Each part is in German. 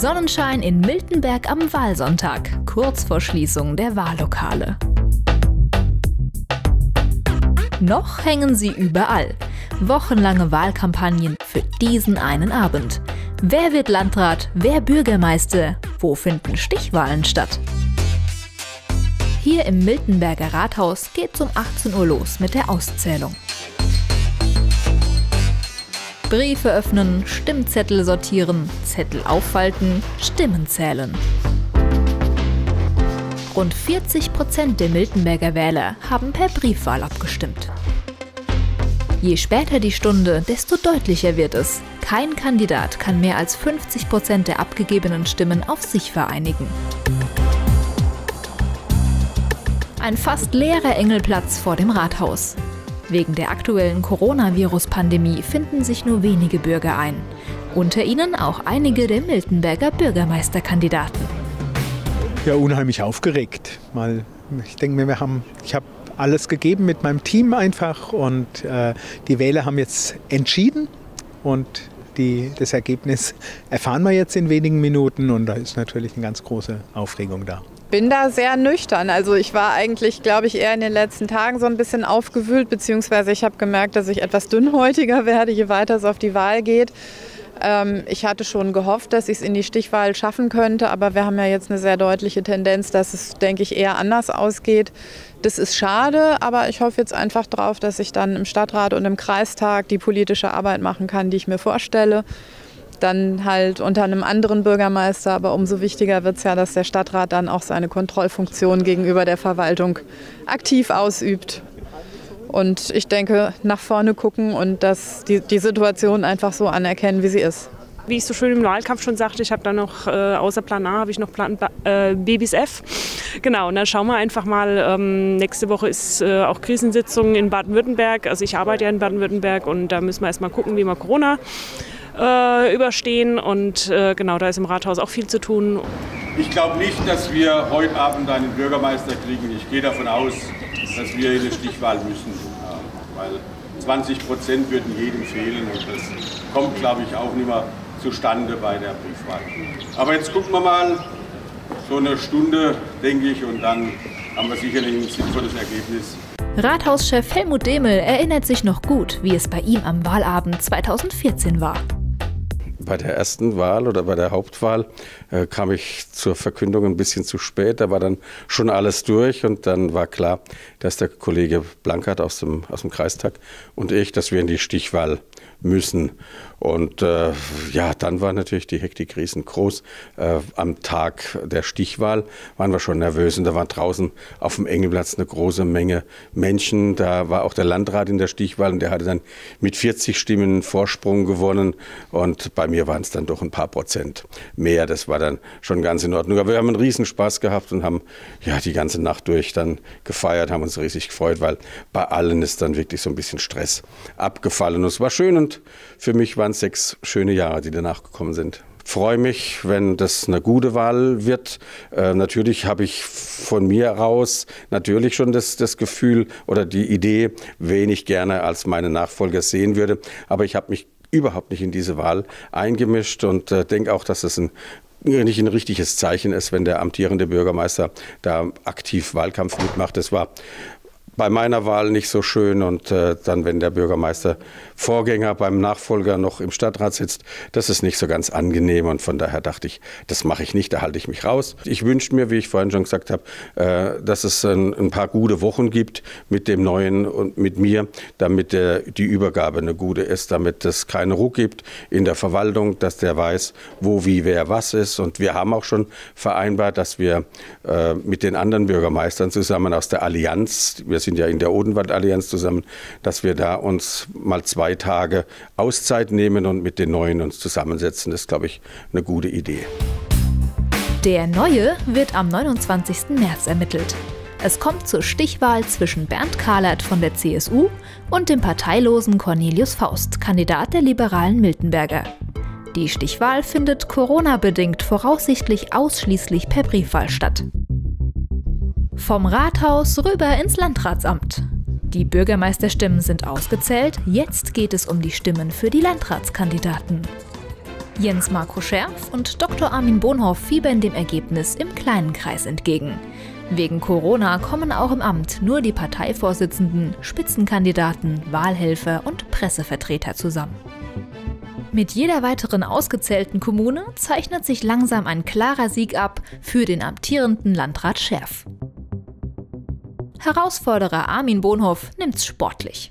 Sonnenschein in Miltenberg am Wahlsonntag, kurz vor Schließung der Wahllokale. Noch hängen sie überall. Wochenlange Wahlkampagnen für diesen einen Abend. Wer wird Landrat? Wer Bürgermeister? Wo finden Stichwahlen statt? Hier im Miltenberger Rathaus geht's um 18 Uhr los mit der Auszählung. Briefe öffnen, Stimmzettel sortieren, Zettel auffalten, Stimmen zählen. Rund 40 Prozent der Miltenberger Wähler haben per Briefwahl abgestimmt. Je später die Stunde, desto deutlicher wird es. Kein Kandidat kann mehr als 50 Prozent der abgegebenen Stimmen auf sich vereinigen. Ein fast leerer Engelplatz vor dem Rathaus. Wegen der aktuellen Coronavirus-Pandemie finden sich nur wenige Bürger ein. Unter ihnen auch einige der Miltenberger Bürgermeisterkandidaten. Ja, unheimlich aufgeregt. Mal, ich denke mir, wir haben, ich habe alles gegeben mit meinem Team einfach und äh, die Wähler haben jetzt entschieden und die, das Ergebnis erfahren wir jetzt in wenigen Minuten und da ist natürlich eine ganz große Aufregung da bin da sehr nüchtern. Also ich war eigentlich, glaube ich, eher in den letzten Tagen so ein bisschen aufgewühlt, beziehungsweise ich habe gemerkt, dass ich etwas dünnhäutiger werde, je weiter es auf die Wahl geht. Ähm, ich hatte schon gehofft, dass ich es in die Stichwahl schaffen könnte, aber wir haben ja jetzt eine sehr deutliche Tendenz, dass es, denke ich, eher anders ausgeht. Das ist schade, aber ich hoffe jetzt einfach darauf, dass ich dann im Stadtrat und im Kreistag die politische Arbeit machen kann, die ich mir vorstelle dann halt unter einem anderen Bürgermeister. Aber umso wichtiger wird es ja, dass der Stadtrat dann auch seine Kontrollfunktion gegenüber der Verwaltung aktiv ausübt. Und ich denke, nach vorne gucken und dass die, die Situation einfach so anerkennen, wie sie ist. Wie ich so schön im Wahlkampf schon sagte, ich habe da noch äh, außer Plan A habe ich noch Plan äh, Babys F. Genau, und dann schauen wir einfach mal. Ähm, nächste Woche ist äh, auch Krisensitzung in Baden-Württemberg. Also ich arbeite ja in Baden-Württemberg und da müssen wir erst mal gucken, wie wir Corona äh, überstehen. Und äh, genau, da ist im Rathaus auch viel zu tun. Ich glaube nicht, dass wir heute Abend einen Bürgermeister kriegen. Ich gehe davon aus, dass wir in eine Stichwahl müssen. weil 20 Prozent würden jedem fehlen und das kommt, glaube ich, auch nicht mehr zustande bei der Briefwahl. Aber jetzt gucken wir mal, so eine Stunde, denke ich, und dann haben wir sicherlich ein sinnvolles Ergebnis. Rathauschef Helmut Demel erinnert sich noch gut, wie es bei ihm am Wahlabend 2014 war bei der ersten Wahl oder bei der Hauptwahl äh, kam ich zur Verkündung ein bisschen zu spät. Da war dann schon alles durch und dann war klar, dass der Kollege Blankert aus dem, aus dem Kreistag und ich, dass wir in die Stichwahl müssen. Und äh, ja, dann war natürlich die Hektik riesengroß. Äh, am Tag der Stichwahl waren wir schon nervös und da war draußen auf dem Engelplatz eine große Menge Menschen. Da war auch der Landrat in der Stichwahl und der hatte dann mit 40 Stimmen Vorsprung gewonnen und bei mir waren es dann doch ein paar Prozent mehr. Das war dann schon ganz in Ordnung. Aber wir haben einen Riesenspaß gehabt und haben ja die ganze Nacht durch dann gefeiert, haben uns riesig gefreut, weil bei allen ist dann wirklich so ein bisschen Stress abgefallen. Und es war schön und für mich waren es sechs schöne Jahre, die danach gekommen sind freue mich, wenn das eine gute Wahl wird. Äh, natürlich habe ich von mir raus natürlich schon das, das Gefühl oder die Idee, wen ich gerne als meine Nachfolger sehen würde. Aber ich habe mich überhaupt nicht in diese Wahl eingemischt und äh, denke auch, dass es ein nicht ein richtiges Zeichen ist, wenn der amtierende Bürgermeister da aktiv Wahlkampf mitmacht. Das war bei meiner Wahl nicht so schön und äh, dann, wenn der Bürgermeister Vorgänger beim Nachfolger noch im Stadtrat sitzt, das ist nicht so ganz angenehm und von daher dachte ich, das mache ich nicht, da halte ich mich raus. Ich wünsche mir, wie ich vorhin schon gesagt habe, äh, dass es ein, ein, paar gute Wochen gibt mit dem Neuen und mit mir, damit der, die Übergabe eine gute ist, damit es keinen Ruck gibt in der Verwaltung, dass der weiß, wo, wie, wer, was ist und wir haben auch schon vereinbart, dass wir äh, mit den anderen Bürgermeistern zusammen aus der Allianz, wir sind sind ja in der Odenwald-Allianz zusammen, dass wir da uns mal zwei Tage Auszeit nehmen und mit den Neuen uns zusammensetzen. Das ist, glaube ich, eine gute Idee. Der Neue wird am 29. März ermittelt. Es kommt zur Stichwahl zwischen Bernd Kahlert von der CSU und dem parteilosen Cornelius Faust, Kandidat der liberalen Miltenberger. Die Stichwahl findet Corona-bedingt voraussichtlich ausschließlich per Briefwahl statt. Vom Rathaus rüber ins Landratsamt. Die Bürgermeisterstimmen sind ausgezählt, jetzt geht es um die Stimmen für die Landratskandidaten. Jens Marco Scherf und Dr. Armin Bonhoff fiebern dem Ergebnis im kleinen Kreis entgegen. Wegen Corona kommen auch im Amt nur die Parteivorsitzenden, Spitzenkandidaten, Wahlhelfer und Pressevertreter zusammen. Mit jeder weiteren ausgezählten Kommune zeichnet sich langsam ein klarer Sieg ab für den amtierenden Landrat Scherf. Herausforderer Armin Bonhoff nimmt's sportlich.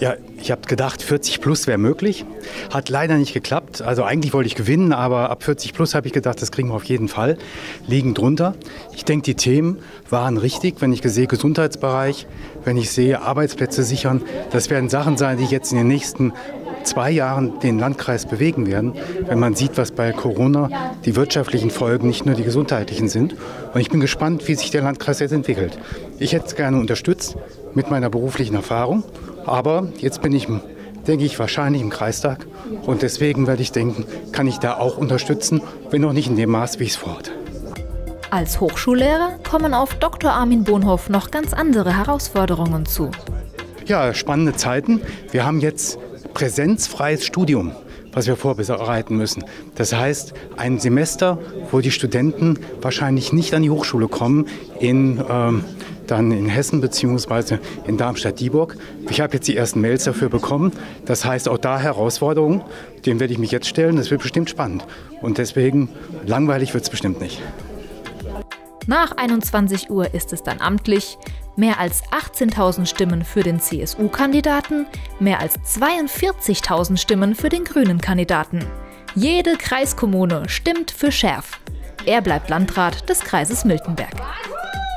Ja, ich habe gedacht, 40 plus wäre möglich. Hat leider nicht geklappt. Also eigentlich wollte ich gewinnen, aber ab 40 plus habe ich gedacht, das kriegen wir auf jeden Fall. Liegen drunter. Ich denke, die Themen waren richtig. Wenn ich sehe Gesundheitsbereich, wenn ich sehe Arbeitsplätze sichern, das werden Sachen sein, die jetzt in den nächsten zwei Jahren den Landkreis bewegen werden, wenn man sieht, was bei Corona die wirtschaftlichen Folgen, nicht nur die gesundheitlichen sind. Und ich bin gespannt, wie sich der Landkreis jetzt entwickelt. Ich hätte es gerne unterstützt mit meiner beruflichen Erfahrung aber jetzt bin ich, denke ich, wahrscheinlich im Kreistag. Und deswegen werde ich denken, kann ich da auch unterstützen, wenn auch nicht in dem Maß, wie ich es vorhatte. Als Hochschullehrer kommen auf Dr. Armin Bonhoff noch ganz andere Herausforderungen zu. Ja, spannende Zeiten. Wir haben jetzt präsenzfreies Studium was wir vorbereiten müssen. Das heißt, ein Semester, wo die Studenten wahrscheinlich nicht an die Hochschule kommen, in ähm, dann in Hessen bzw. in Darmstadt-Dieburg. Ich habe jetzt die ersten Mails dafür bekommen. Das heißt auch da Herausforderungen, denen werde ich mich jetzt stellen. Das wird bestimmt spannend. Und deswegen langweilig wird es bestimmt nicht. Nach 21 Uhr ist es dann amtlich. Mehr als 18.000 Stimmen für den CSU-Kandidaten, mehr als 42.000 Stimmen für den Grünen-Kandidaten. Jede Kreiskommune stimmt für Schärf. Er bleibt Landrat des Kreises Miltenberg.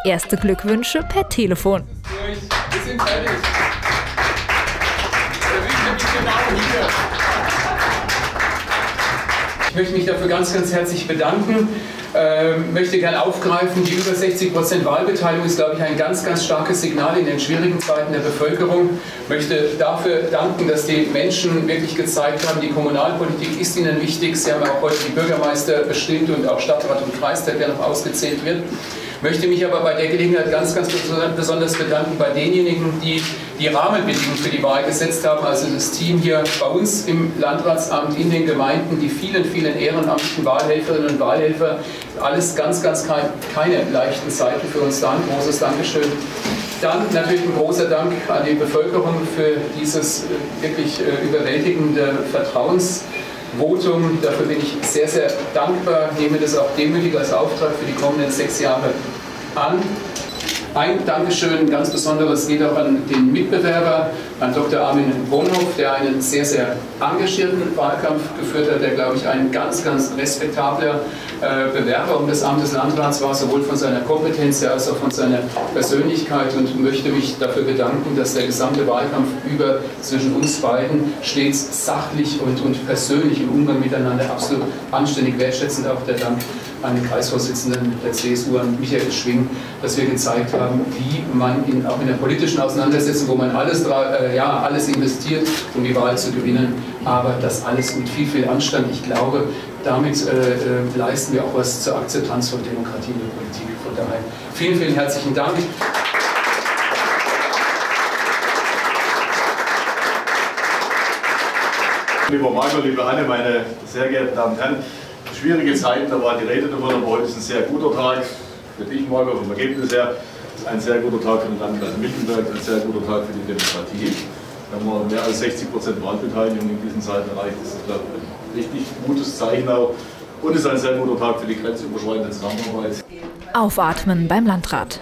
Erste Glückwünsche per Telefon. Ich möchte mich dafür ganz, ganz herzlich bedanken. Ähm, möchte gerne aufgreifen, die über 60 Prozent Wahlbeteiligung ist, glaube ich, ein ganz, ganz starkes Signal in den schwierigen Zeiten der Bevölkerung. Möchte dafür danken, dass die Menschen wirklich gezeigt haben, die Kommunalpolitik ist ihnen wichtig. Sie haben auch heute die Bürgermeister bestimmt und auch Stadtrat und Kreistag, der noch ausgezählt wird möchte mich aber bei der Gelegenheit ganz, ganz besonders bedanken bei denjenigen, die die Rahmenbedingungen für die Wahl gesetzt haben, also das Team hier bei uns im Landratsamt, in den Gemeinden, die vielen, vielen ehrenamtlichen Wahlhelferinnen und Wahlhelfer, alles ganz, ganz kein, keine leichten Zeiten für uns da. Ein großes Dankeschön. Dann natürlich ein großer Dank an die Bevölkerung für dieses äh, wirklich äh, überwältigende Vertrauensvotum. Dafür bin ich sehr, sehr dankbar, nehme das auch demütig als Auftrag für die kommenden sechs Jahre an. Ein Dankeschön, ganz besonderes geht auch an den Mitbewerber, an Dr. Armin Bonhoff, der einen sehr, sehr engagierten Wahlkampf geführt hat, der, glaube ich, ein ganz, ganz respektabler äh, Bewerber um das Amt des Landrats war, sowohl von seiner Kompetenz her als auch von seiner Persönlichkeit und möchte mich dafür bedanken, dass der gesamte Wahlkampf über zwischen uns beiden stets sachlich und, und persönlich im Umgang miteinander absolut anständig wertschätzend auch der Dank an den Kreisvorsitzenden der CSU, an Michael Schwing, dass wir gezeigt haben, wie man in, auch in der politischen Auseinandersetzung, wo man alles, äh, ja, alles investiert, um die Wahl zu gewinnen, aber das alles mit viel, viel Anstand. Ich glaube, damit äh, äh, leisten wir auch was zur Akzeptanz von Demokratie in der Politik. Von daher vielen, vielen herzlichen Dank. Lieber Marco, liebe Anne, meine sehr geehrten Damen und Herren, schwierige Zeiten, da war die Rede davon, aber heute ist ein sehr guter Tag für dich, Marco, vom Ergebnis her. Ist ein sehr guter Tag für den Landkreis Mittenberg, ein sehr guter Tag für die Demokratie. Wenn man mehr als 60 Prozent Wahlbeteiligung in diesen Zeiten erreicht, ist das, glaube ich, ein richtig gutes Zeichen auch. Und es ist ein sehr guter Tag für die grenzüberschreitende Zusammenarbeit. Aufatmen beim Landrat.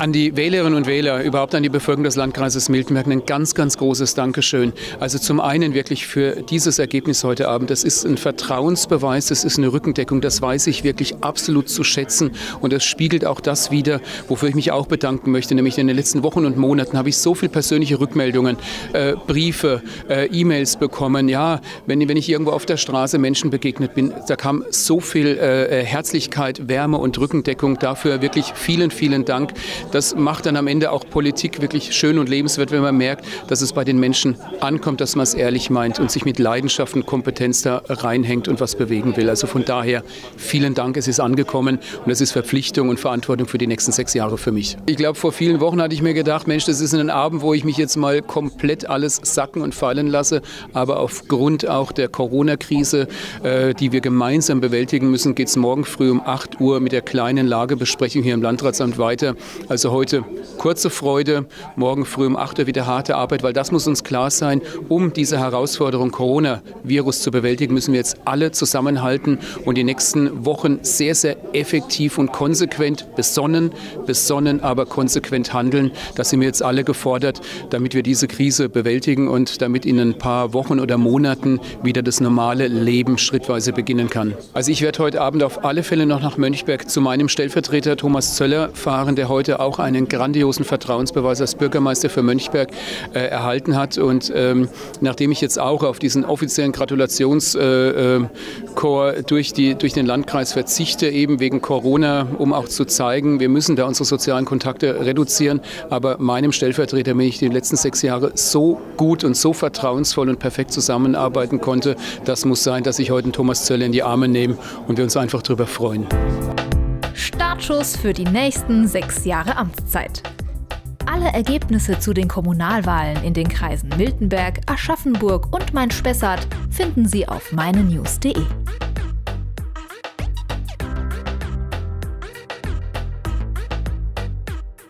An die Wählerinnen und Wähler, überhaupt an die Bevölkerung des Landkreises Miltenberg ein ganz, ganz großes Dankeschön. Also zum einen wirklich für dieses Ergebnis heute Abend. Das ist ein Vertrauensbeweis, das ist eine Rückendeckung, das weiß ich wirklich absolut zu schätzen. Und es spiegelt auch das wider, wofür ich mich auch bedanken möchte. Nämlich in den letzten Wochen und Monaten habe ich so viele persönliche Rückmeldungen, äh, Briefe, äh, E-Mails bekommen. Ja, wenn, wenn ich irgendwo auf der Straße Menschen begegnet bin, da kam so viel äh, Herzlichkeit, Wärme und Rückendeckung. Dafür wirklich vielen, vielen Dank. Das macht dann am Ende auch Politik wirklich schön und lebenswert, wenn man merkt, dass es bei den Menschen ankommt, dass man es ehrlich meint und sich mit Leidenschaft und Kompetenz da reinhängt und was bewegen will. Also von daher vielen Dank, es ist angekommen und es ist Verpflichtung und Verantwortung für die nächsten sechs Jahre für mich. Ich glaube, vor vielen Wochen hatte ich mir gedacht, Mensch, das ist ein Abend, wo ich mich jetzt mal komplett alles sacken und fallen lasse. Aber aufgrund auch der Corona-Krise, äh, die wir gemeinsam bewältigen müssen, geht es morgen früh um 8 Uhr mit der kleinen Lagebesprechung hier im Landratsamt weiter. Also heute kurze Freude, morgen früh um 8 Uhr wieder harte Arbeit, weil das muss uns klar sein, um diese Herausforderung Coronavirus zu bewältigen, müssen wir jetzt alle zusammenhalten und die nächsten Wochen sehr, sehr effektiv und konsequent besonnen, besonnen, aber konsequent handeln. Da sind wir jetzt alle gefordert, damit wir diese Krise bewältigen und damit in ein paar Wochen oder Monaten wieder das normale Leben schrittweise beginnen kann. Also ich werde heute Abend auf alle Fälle noch nach Mönchberg zu meinem Stellvertreter Thomas Zöller fahren, der heute auch einen grandiosen Vertrauensbeweis als Bürgermeister für Mönchberg äh, erhalten hat. Und ähm, nachdem ich jetzt auch auf diesen offiziellen Gratulationschor äh, äh, durch, durch den Landkreis verzichte, eben wegen Corona, um auch zu zeigen, wir müssen da unsere sozialen Kontakte reduzieren. Aber meinem Stellvertreter bin ich die letzten sechs Jahre so gut und so vertrauensvoll und perfekt zusammenarbeiten konnte. Das muss sein, dass ich heute Thomas Zöller in die Arme nehme und wir uns einfach darüber freuen. Startschuss für die nächsten sechs Jahre Amtszeit. Alle Ergebnisse zu den Kommunalwahlen in den Kreisen Miltenberg, Aschaffenburg und Main-Spessart finden Sie auf meinenews.de.